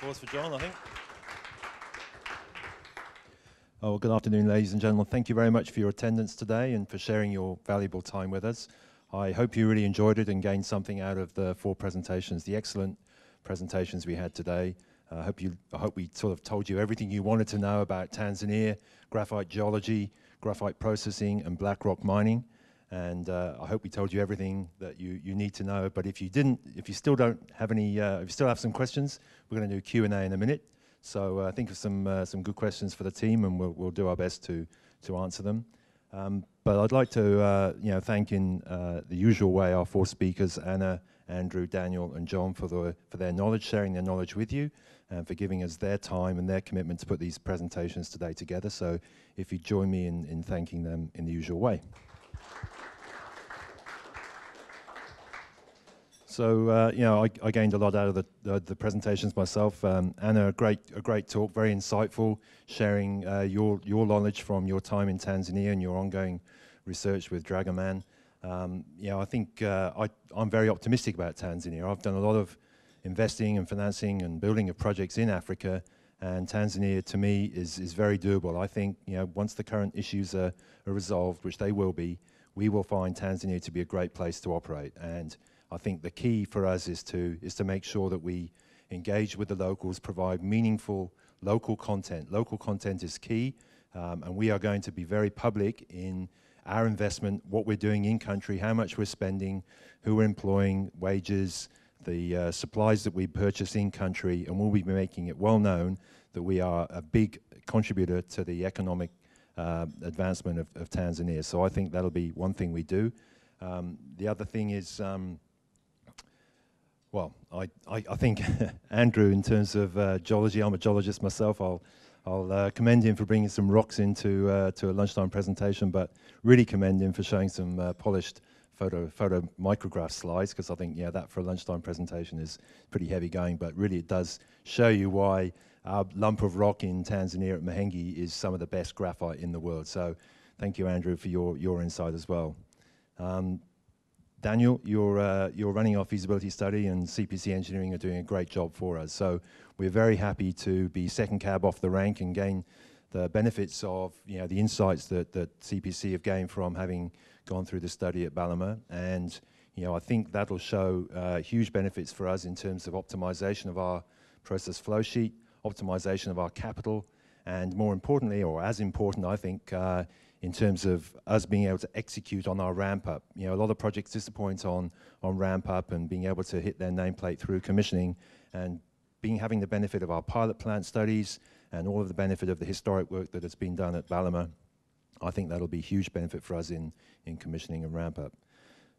applause for John, I think. Oh, good afternoon, ladies and gentlemen. Thank you very much for your attendance today and for sharing your valuable time with us. I hope you really enjoyed it and gained something out of the four presentations, the excellent presentations we had today. Uh, I hope you, I hope we sort of told you everything you wanted to know about Tanzania, graphite geology, graphite processing, and Black Rock Mining. And uh, I hope we told you everything that you, you need to know. But if you didn't, if you still don't have any, uh, if you still have some questions, we're going to do Q and A in a minute. So uh, think of some uh, some good questions for the team, and we'll we'll do our best to to answer them. Um, but I'd like to uh, you know thank in the usual way our four speakers, Anna, Andrew, Daniel, and John for the for their knowledge, sharing their knowledge with you, and for giving us their time and their commitment to put these presentations today together. So if you join me in in thanking them in the usual way. So uh, you know, I, I, gained a lot out of the, the, the presentations myself. Um, Anna, a great, a great talk, very insightful, sharing uh, your your knowledge from your time in Tanzania and your ongoing research with Dragoman. Um, you know, I think uh, I, I'm very optimistic about Tanzania. I've done a lot of investing and financing and building of projects in Africa, and Tanzania to me is is very doable. I think you know once the current issues are, are resolved, which they will be, we will find Tanzania to be a great place to operate and I think the key for us is to, is to make sure that we engage with the locals, provide meaningful local content. Local content is key, um, and we are going to be very public in our investment, what we're doing in country, how much we're spending, who we're employing, wages, the uh, supplies that we purchase in country, and we'll be making it well known that we are a big contributor to the economic uh, advancement of, of, Tanzania. So I think that'll be one thing we do. Um, the other thing is um, well, I, I, I think Andrew, in terms of uh, geology, I'm a geologist myself. I'll, I'll uh, commend him for bringing some rocks into uh, to a lunchtime presentation, but really commend him for showing some uh, polished photo photo micrograph slides because I think yeah that for a lunchtime presentation is pretty heavy going, but really it does show you why our lump of rock in Tanzania at Mahenge is some of the best graphite in the world. So thank you, Andrew, for your your insight as well. Um, Daniel, you're, uh, running our feasibility study and CPC Engineering are doing a great job for us. So we're very happy to be second cab off the rank and gain the benefits of you know, the insights that, that CPC have gained from having gone through the study at Balama. And you know, I think that'll show uh, huge benefits for us in terms of optimization of our process flow sheet, optimization of our capital, and more importantly, or as important, I think, uh, in terms of us being able to execute on our ramp up. You know, a lot of projects disappoint on, on ramp up and being able to hit their nameplate through commissioning and being having the benefit of our pilot plant studies and all of the benefit of the historic work that has been done at Balama. I think that'll be a huge benefit for us in, in commissioning and ramp up.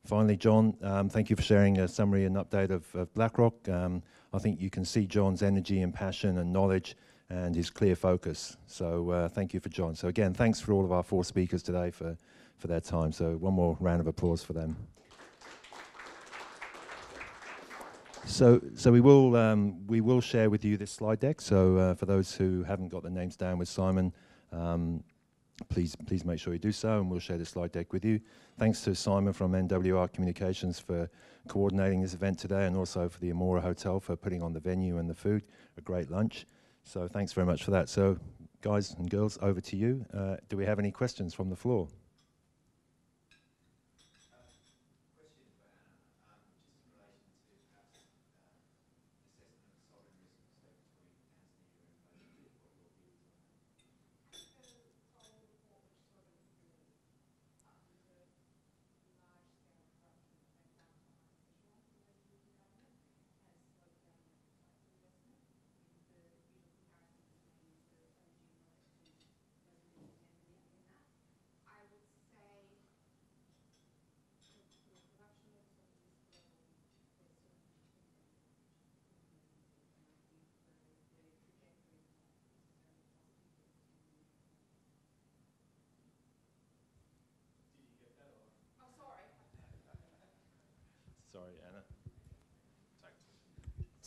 Finally, John, um, thank you for sharing a summary and update of, of Black Rock. Um, I think you can see John's energy and passion and knowledge and his clear focus. So uh, thank you for John. So again, thanks for all of our four speakers today for, for their time. So one more round of applause for them. So, so we will um, we will share with you this slide deck. So uh, for those who haven't got the names down with Simon, um, please please make sure you do so, and we'll share the slide deck with you. Thanks to Simon from NWR Communications for coordinating this event today, and also for the Amora Hotel for putting on the venue and the food. A great lunch. So thanks very much for that. So guys and girls, over to you. Uh, do we have any questions from the floor?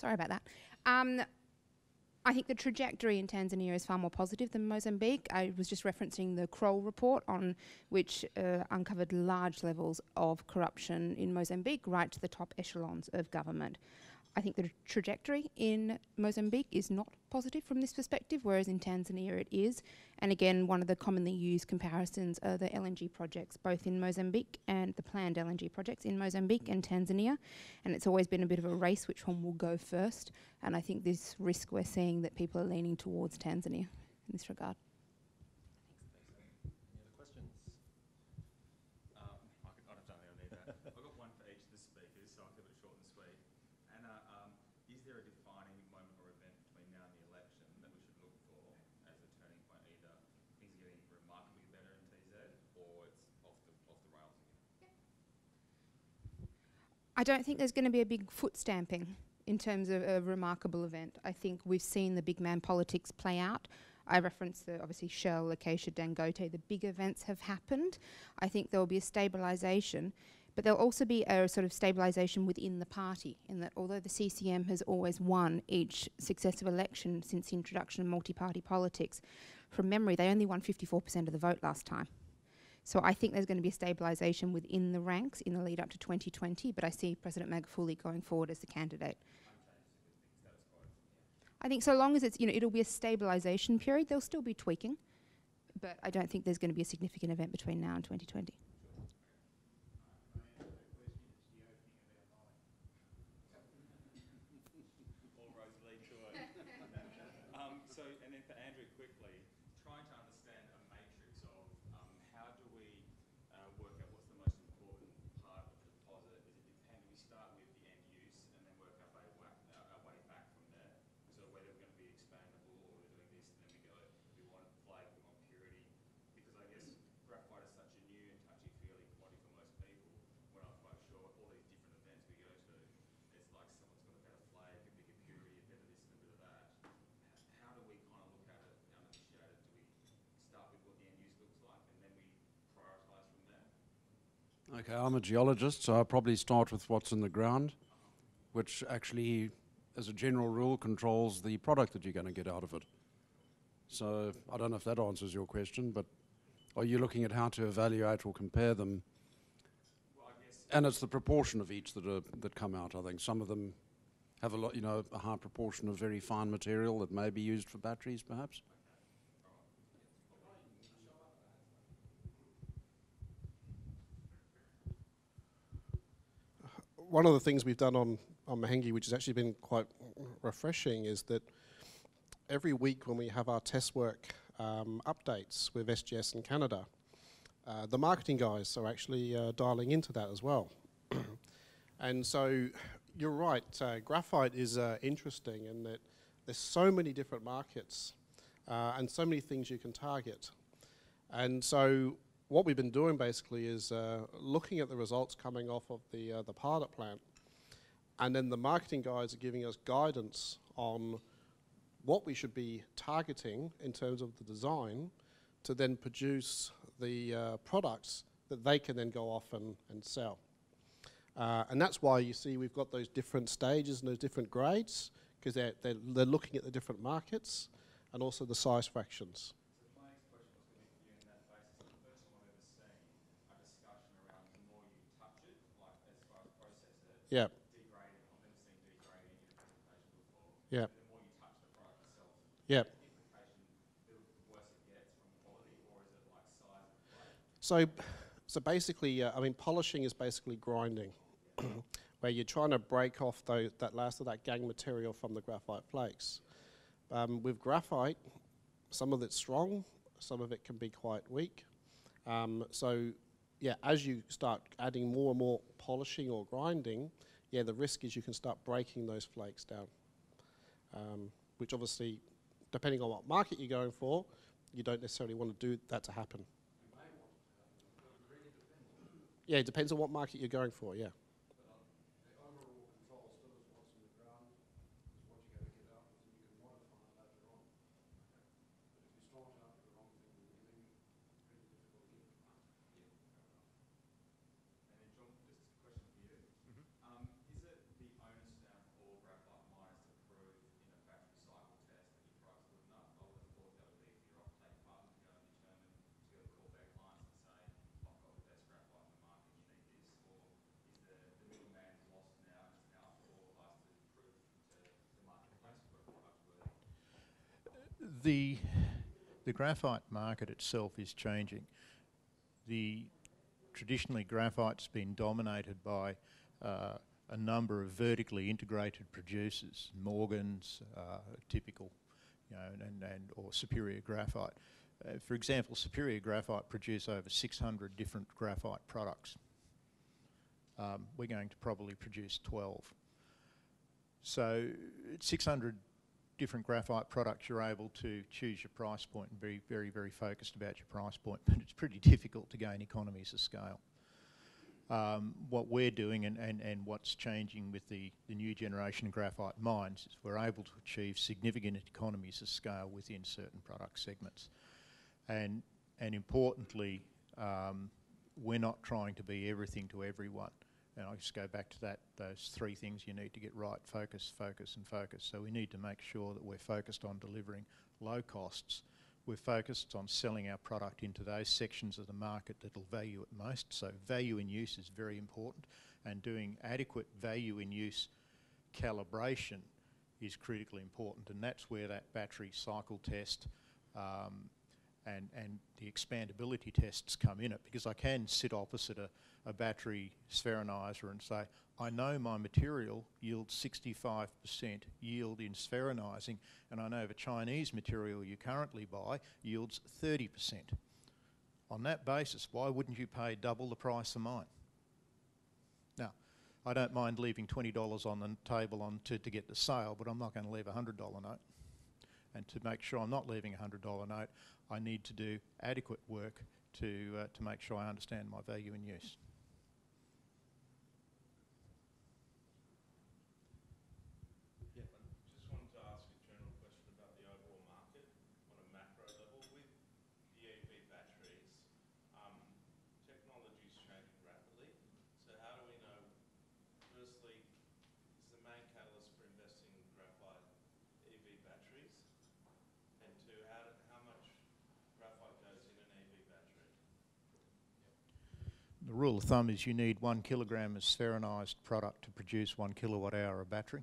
Sorry about that. Um, I think the trajectory in Tanzania is far more positive than Mozambique. I was just referencing the Kroll report on which uh, uncovered large levels of corruption in Mozambique right to the top echelons of government. I think the trajectory in Mozambique is not positive from this perspective, whereas in Tanzania it is. And again, one of the commonly used comparisons are the LNG projects, both in Mozambique and the planned LNG projects in Mozambique and Tanzania. And it's always been a bit of a race which one will go first. And I think this risk we're seeing that people are leaning towards Tanzania in this regard. Any other questions? Um, I, could, I don't think I need that. I've got one for each of the speakers, so I'll keep it short and sweet. Anna, um, is there a defining moment or event between now and the election that we should look for as a turning point? Either things are getting remarkably better in TZ, or it's off the off the rails again. I don't think there's going to be a big foot stamping in terms of a remarkable event. I think we've seen the big man politics play out. I referenced the obviously Shell, Acacia, Dangote, the big events have happened. I think there will be a stabilisation, but there'll also be a sort of stabilisation within the party, in that although the CCM has always won each successive election since the introduction of multi party politics, from memory, they only won 54% of the vote last time. So I think there's going to be a stabilisation within the ranks in the lead up to 2020, but I see President Magufuli going forward as the candidate. I think so long as it's, you know, it'll be a stabilisation period, there'll still be tweaking, but I don't think there's going to be a significant event between now and 2020. All roads lead to it. um, so, and then for Andrew, quickly, trying to understand a matrix of um, how do we uh, work out what's the most important part of the deposit? Is it depend? We start with the end use and then work our way, wa- uh, our way back from there. So whether we're going to be expandable or we're doing this, and then we go, we want flake, we want purity. Because I guess graphite is such a new and touchy-feely commodity for most people. We're not quite sure all these different events we go to. It's like someone's got a better flake, a bigger purity, a better this and a bit of that. H- How do we kind of look at it uninitiated? Do we start with what the end use looks like and then we prioritise from there? Okay, I'm a geologist, so I'll probably start with what's in the ground, which actually, as a general rule, controls the product that you're going to get out of it. So I don't know if that answers your question, but are you looking at how to evaluate or compare them? And it's the proportion of each that are, that come out. I think some of them have a lot, you know, a high proportion of very fine material that may be used for batteries, perhaps. One of the things we've done on, on Mahenge, which has actually been quite refreshing, is that every week when we have our test work um, updates with SGS in Canada, uh, the marketing guys are actually uh, dialing into that as well. and so you're right, uh, graphite is uh, interesting in that there's so many different markets uh, and so many things you can target. And so what we've been doing basically is uh, looking at the results coming off of the, uh, the pilot plant. And then the marketing guys are giving us guidance on what we should be targeting in terms of the design to then produce the uh, products that they can then go off and, and sell. Uh, and that's why you see we've got those different stages and those different grades because they're, they're, they're looking at the different markets and also the size fractions. Size of plate? So, so basically, uh, I mean, polishing is basically grinding, where you're trying to break off tho- that last of that gangue material from the graphite flakes. Um, with graphite, some of it's strong, some of it can be quite weak. Um, so, yeah, as you start adding more and more polishing or grinding, yeah, the risk is you can start breaking those flakes down. Um, which obviously, depending on what market you're going for, you don't necessarily want to do that to happen. Yeah, it depends on what market you're going for, yeah. And then John, just a question for you. Um, is it the onus now for all graphite miners to prove in a battery cycle test that your product's good enough? I would have thought that would be for your offtake partner to go and determine, to go call their clients and say, I've got the best graphite in the market, you need this, or is there The, the graphite market itself is changing. The traditionally graphite's been dominated by uh, a number of vertically integrated producers, Morgans, uh, typical, you know, and, and or Superior Graphite. Uh, for example, Superior Graphite produce over 600 different graphite products. Um, we're going to probably produce 12. So 600 different graphite products, you're able to choose your price point and be very, very focused about your price point, but it's pretty difficult to gain economies of scale. Um, what we're doing and, and, and what's changing with the, the new generation of graphite mines is we're able to achieve significant economies of scale within certain product segments. And, and importantly, um, we're not trying to be everything to everyone. And I just go back to that, those three things you need to get right, focus, focus and focus. So we need to make sure that we're focused on delivering low costs. We're focused on selling our product into those sections of the market that'll value it most. So value in use is very important and doing adequate value in use calibration is critically important and that's where that battery cycle test um, and, and the expandability tests come in it because I can sit opposite a, a battery spheronizer and say, I know my material yields 65% yield in spheronizing and I know the Chinese material you currently buy yields 30%. On that basis, why wouldn't you pay double the price of mine? Now, I don't mind leaving $20 on the table on to, to get the sale, but I'm not going to leave a $100 note. And to make sure I'm not leaving a $100 note, I need to do adequate work to, uh, to make sure I understand my value in use. Yeah, I just wanted to ask a general question about the overall market on a macro level. With the EV batteries, um, technology is changing rapidly. So how do we know, firstly, is the main catalyst for investing in graphite EV batteries? And two, how, do, how much graphite goes in an EV battery? The rule of thumb is you need one kilogram of spheronized product to produce one kilowatt hour of battery.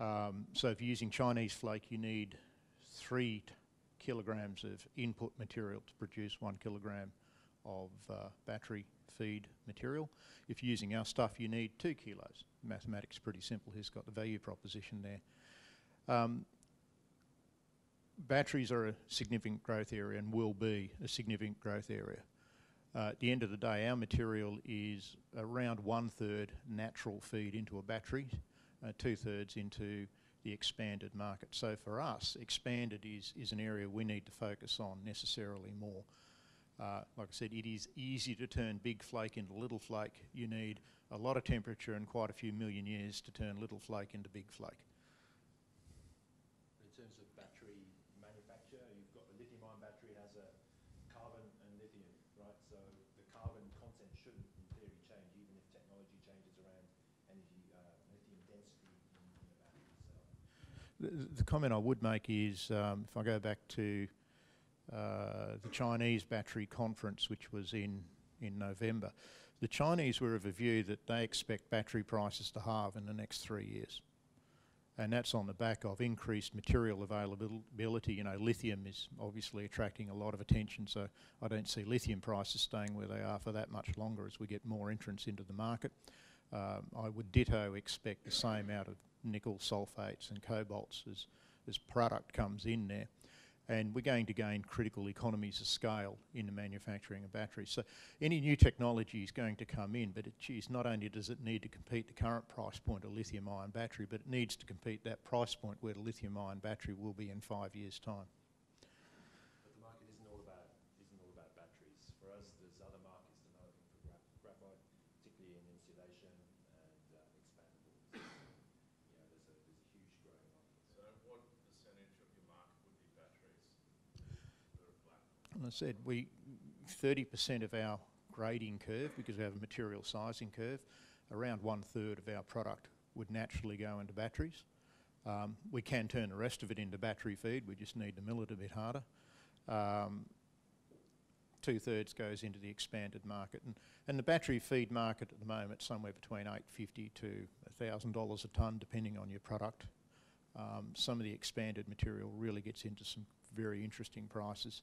Um, so if you're using Chinese flake, you need three kilograms of input material to produce one kilogram of uh, battery feed material. If you're using our stuff, you need two kilos. Mathematics pretty simple. He's got the value proposition there. Um, batteries are a significant growth area and will be a significant growth area. Uh, at the end of the day, our material is around one third natural feed into a battery, uh, two thirds into the expanded market. So for us, expanded is, is an area we need to focus on necessarily more. Uh, like I said, it is easy to turn big flake into little flake. You need a lot of temperature and quite a few million years to turn little flake into big flake. In terms of battery manufacture, you've got the lithium-ion battery has a carbon and lithium, right? So the carbon content shouldn't, in theory, change even if technology changes around energy, uh, lithium density in, in the battery itself. The, comment I would make is um, if I go back to uh, the Chinese battery conference, which was in, in November, the Chinese were of a view that they expect battery prices to halve in the next three years. And that's on the back of increased material availability. You know, lithium is obviously attracting a lot of attention, so I don't see lithium prices staying where they are for that much longer as we get more entrants into the market. Um, I would ditto expect the same out of nickel sulfates and cobalts as, as product comes in there. And we're going to gain critical economies of scale in the manufacturing of batteries. So any new technology is going to come in, but it, geez, not only does it need to compete the current price point of lithium-ion battery, but it needs to compete that price point where the lithium-ion battery will be in five years' time. But the market isn't all about isn't all about batteries. For us, there's other markets developing for gra- graphite, particularly in insulation and uh, expandables. you know, there's a there's a huge growing market. So what percentage of your market would be batteries that are black? And I said, we, 30% of our grading curve, because we have a material sizing curve, around one third of our product would naturally go into batteries. Um, we can turn the rest of it into battery feed, we just need to mill it a bit harder. Um, two thirds goes into the expanded market. And, and the battery feed market at the moment somewhere between 850 to $1,000 a tonne, depending on your product. um, some of the expanded material really gets into some very interesting prices.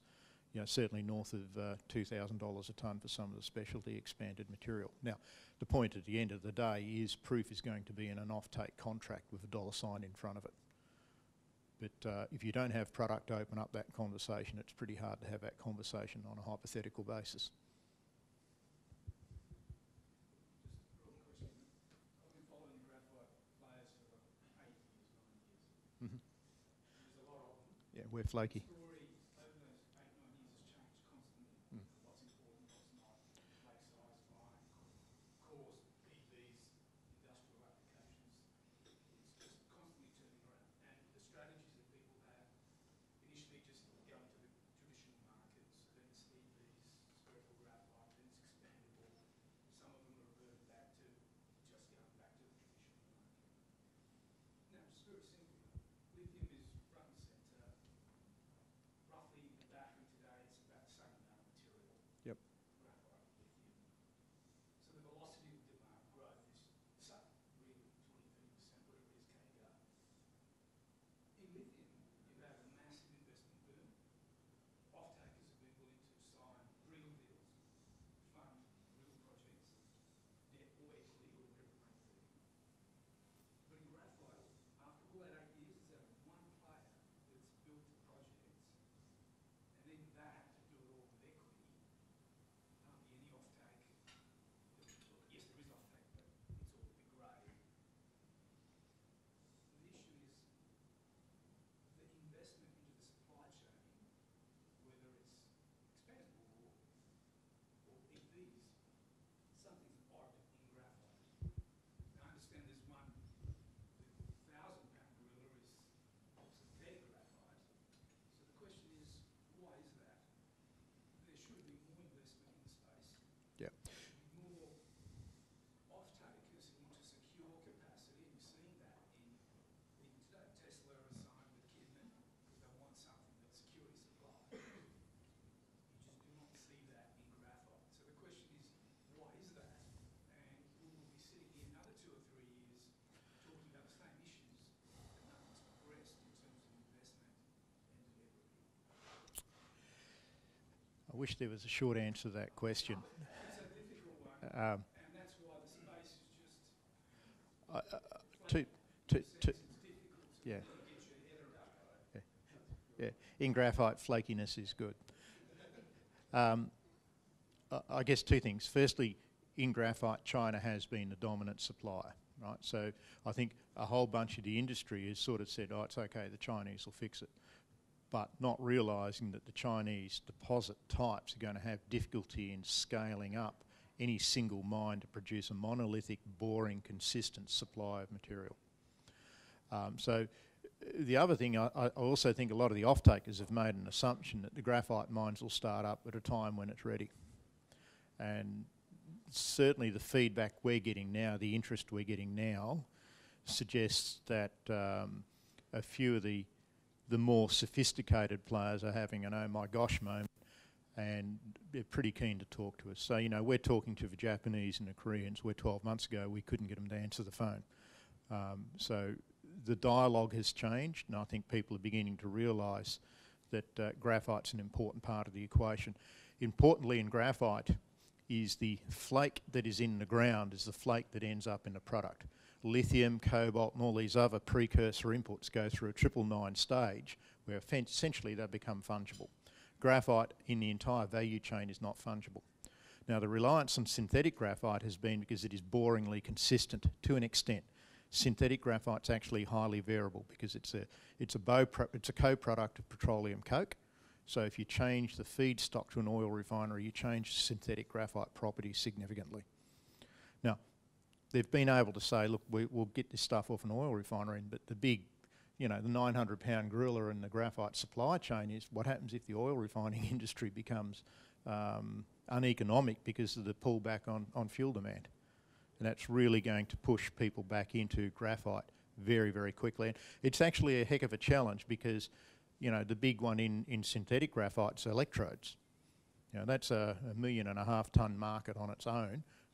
You know, certainly north of uh, $2,000 a tonne for some of the specialty expanded material. Now, the point at the end of the day is proof is going to be in an offtake contract with a dollar sign in front of it. But uh, if you don't have product open up that conversation, it's pretty hard to have that conversation on a hypothetical basis. Yeah, we're flaky. Wish there was a short answer to that question. Um, I- to, to, to, yeah. Yeah. Yeah, in graphite, flakiness is good. Um, I- I guess two things. Firstly, in graphite, China has been the dominant supplier, right? So I think a whole bunch of the industry has sort of said, oh, it's okay, the Chinese will fix it. But not realising that the Chinese deposit types are going to have difficulty in scaling up any single mine to produce a monolithic, boring, consistent supply of material. Um, so the other thing, I, I also think a lot of the off-takers have made an assumption that the graphite mines will start up at a time when it's ready. And certainly the feedback we're getting now, the interest we're getting now, suggests that um, a few of the the more sophisticated players are having an oh my gosh moment and they're pretty keen to talk to us. So, you know, we're talking to the Japanese and the Koreans where 12 months ago we couldn't get them to answer the phone. Um, so the dialogue has changed and I think people are beginning to realise that uh, graphite's an important part of the equation. Importantly in graphite is the flake that is in the ground is the flake that ends up in the product lithium, cobalt and all these other precursor inputs go through a triple nine stage where essentially they become fungible. Graphite in the entire value chain is not fungible. Now the reliance on synthetic graphite has been because it is boringly consistent to an extent. Synthetic graphite's actually highly variable because it's a, it's a, it's a co-product of petroleum coke. So if you change the feedstock to an oil refinery, you change synthetic graphite properties significantly. Now, they've been able to say, look, we, will get this stuff off an oil refinery, but the big, you know, the 900 pound gorilla in the graphite supply chain is what happens if the oil refining industry becomes um, uneconomic because of the pullback on, on fuel demand. And that's really going to push people back into graphite very, very quickly. And it's actually a heck of a challenge because, you know, the big one in, in synthetic graphite is electrodes. You know, that's a, a million and a half tonne market on its own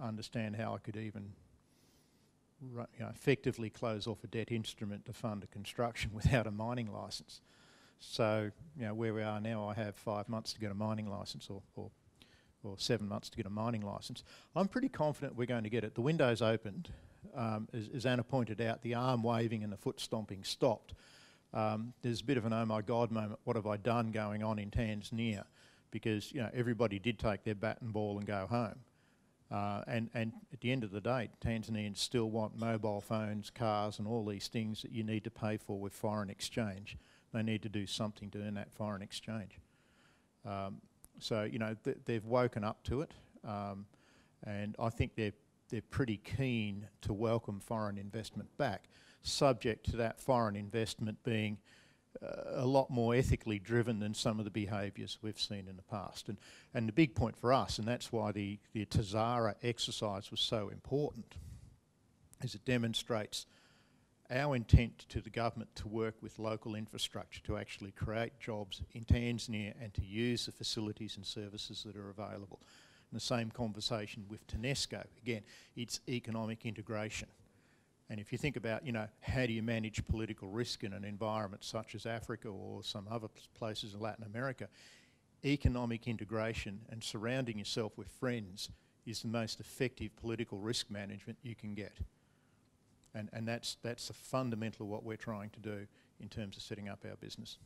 understand how I could even you know, effectively close off a debt instrument to fund a construction without a mining license. So, you know, where we are now, I have five months to get a mining license or, or, or seven months to get a mining license. I'm pretty confident we're going to get it. The window's opened. Um, as, as Anna pointed out, the arm waving and the foot stomping stopped. Um, there's a bit of an oh my God moment, what have I done going on in Tanzania? Because, you know, everybody did take their bat and ball and go home. Uh, and, and at the end of the day, Tanzanians still want mobile phones, cars, and all these things that you need to pay for with foreign exchange. They need to do something to earn that foreign exchange. Um, so, you know, th- they've woken up to it, um, and I think they're, they're pretty keen to welcome foreign investment back, subject to that foreign investment being a lot more ethically driven than some of the behaviours we've seen in the past. And, and the big point for us, and that's why the, the Tazara exercise was so important, is it demonstrates our intent to the government to work with local infrastructure to actually create jobs in Tanzania and to use the facilities and services that are available. And the same conversation with TANESCO. Again, it's economic integration. And if you think about, you know, how do you manage political risk in an environment such as Africa or some other places in Latin America, economic integration and surrounding yourself with friends is the most effective political risk management you can get. And, and that's, that's the fundamental of what we're trying to do in terms of setting up our business.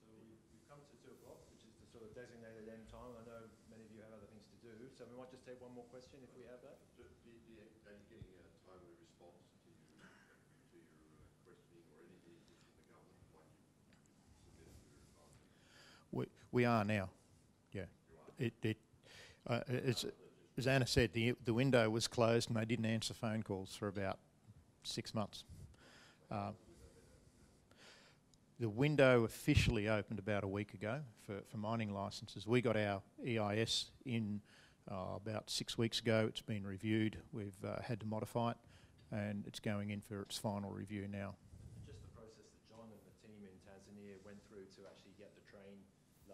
So we- we've come to two o'clock, which is the sort of designated end time. I know many of you have other things to do, so we might just take one more question if we have that. The, the, the, are you getting a timely response to your, to your uh, questioning or anything from the government, like you submitted to your advice? We, we are now, yeah. It, it, uh, it's, as Anna said, the, the window was closed and they didn't answer phone calls for about six months. Uh, the window officially opened about a week ago for, for mining licences. We got our EIS in uh, about six weeks ago. It's been reviewed. We've uh, had to modify it and it's going in for its final review now. Just the process that John and the team in Tanzania went through to actually get the train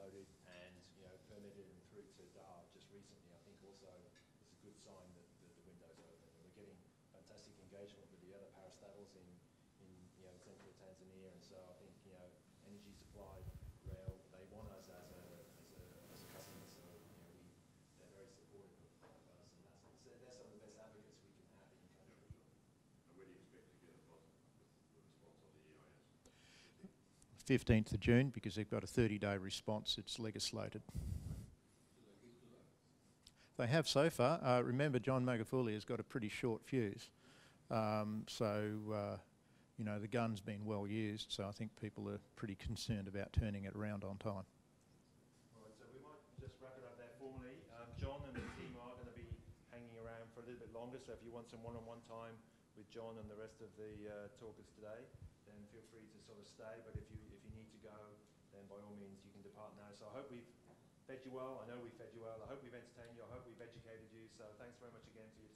loaded and, you know, permitted and through to Dar just recently, I think also is a good sign that, that the window's open. And we're getting fantastic engagement with the other parastatals in, in, you know, central Tanzania. And so I think, you know, energy supply, rail, they want us as a, as a, as a customer. So, you know, we, they're very supportive of, of us. And that's, so they're some of the best advocates we can have in country. And when do you expect to get a buzz with the response on the E EIS? 15th of June because they've got a 30-day response. It's legislated. They have so far. Uh, remember, John Magufuli has got a pretty short fuse, um, so uh, you know the gun's been well used. So I think people are pretty concerned about turning it around on time. So we might just wrap it up there formally. Um, John and the team are going to be hanging around for a little bit longer, so if you want some one-on-one time with John and the rest of the uh, talkers today, feel free to sort of stay. But if you if you need to go, then by all means you can depart now. So I hope we've fed you well. I know we fed you well. I hope we've entertained you. I hope we've educated you. So thanks very much again for your